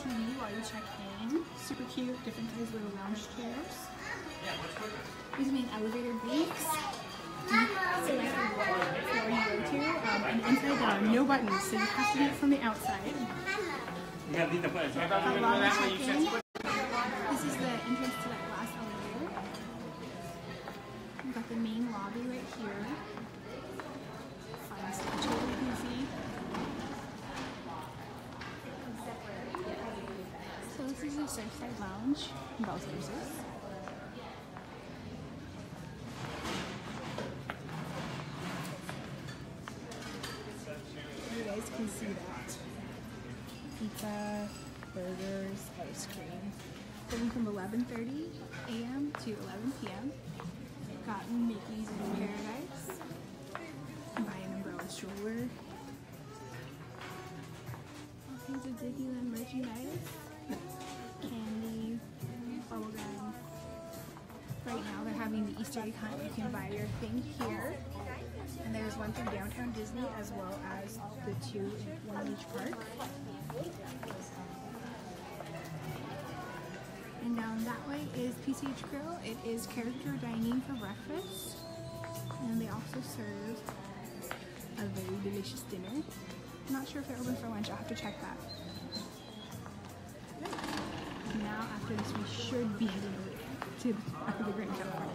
TV while you check in. Super cute, different of little lounge chairs. These main elevator breaks. Floor you go to. Um, and inside there no buttons, so you have to do it from the outside. Got lobby check-in. This is the entrance to that glass elevator. We've got the main lobby right here. Fun statue you can see. So this is the Surfside Lounge in Bell's. You guys can see that. Pizza, burgers, ice cream. Going from 11.30 a.m. to 11 p.m. Got Mickey's in Paradise. Right now they're having the Easter egg hunt. You can buy your thing here. And there's one from Downtown Disney as well as the two in each park. And down that way is PCH Grill. It is character dining for breakfast. And they also serve a very delicious dinner. I'm not sure if they're open for lunch. I'll have to check that. Now after this we should be heading to the Grand California.